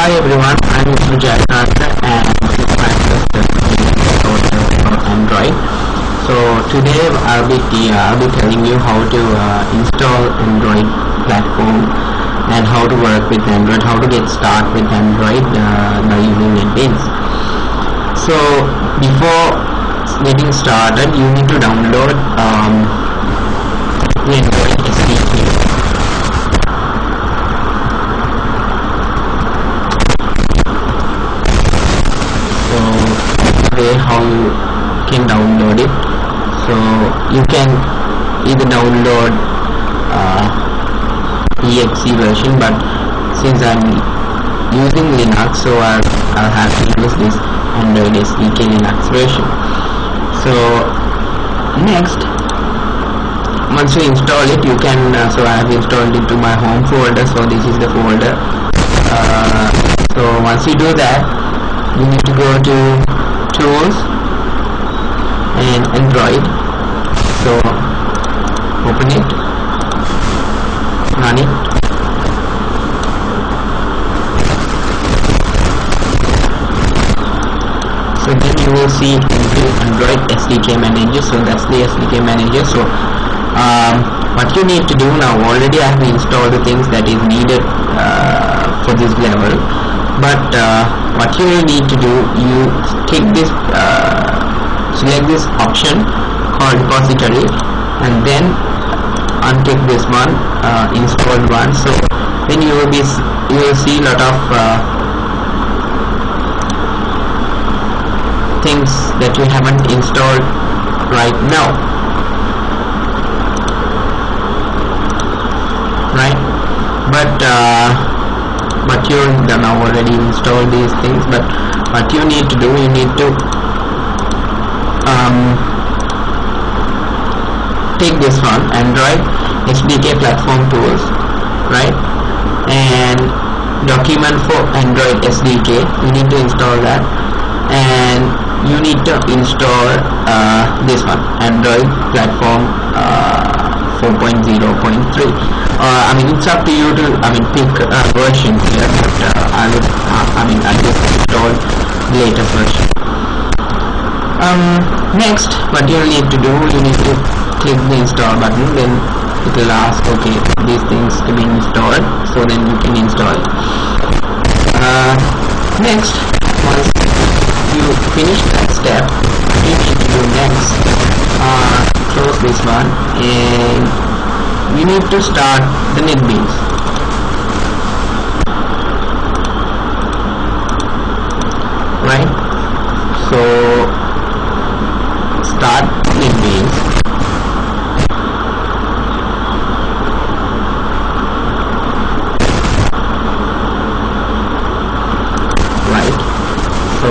Hi everyone, I'm Mr. Jayakanta and for Android. So today I'll be, uh, I'll be telling you how to uh, install Android platform and how to work with Android, how to get started with Android uh, by using NetBeans. So before getting started, you need to download um, the Android SDK. So way how you can download it. So you can either download uh, exe version but since I'm using Linux so I'll, I'll have to use this Android SDK Linux version. So next once you install it you can uh, so I have installed it to my home folder. So this is the folder. Uh, so once you do that you need to go to tools and android so open it run it. So then you will see android sdk manager. So that's the sdk manager. So um, what you need to do now already I have installed the things that is needed uh, for this level but uh, what you will need to do you click this uh, select this option called repository and then untick this one uh, installed one. So then you will be you will see lot of uh, things that you haven't installed right now. Right? But but you done already installed these things. But what you need to do you need to um, take this one android SDK platform tools right? And document for android SDK you need to install that. And you need to install uh, this one android platform uh, 4.0.3 uh, I mean it's up to you to I mean pick a version here but uh, I would uh, I mean I just install latest version. Um, next what you need to do? You need to click the install button then it will ask okay these things to be installed so then you can install it. Uh, next once you finish that step you need to do next uh, close this one and we need to start the NetBeans right? So start NetBeans right so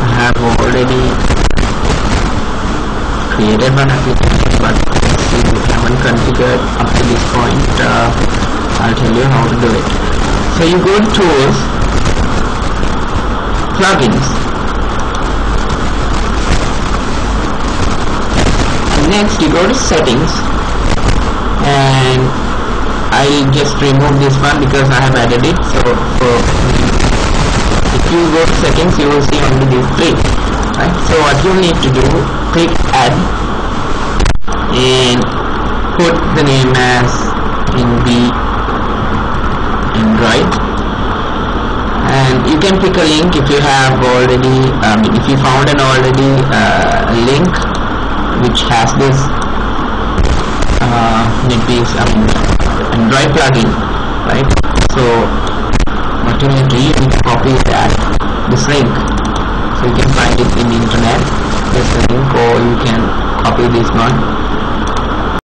I have already created one application but haven't configured up to this point uh, I'll tell you how to do it so you go to tools plugins. And next you go to settings. And I'll just remove this one because I have added it. So for if you go to settings you will see only these three right so what you need to do click add and put the name as in the android and you can pick a link if you have already um, if you found an already uh, link which has this uh, NetBeans mean android plugin right? So what you need to do you need to copy that this link you can find it in internet. A link or you can copy this one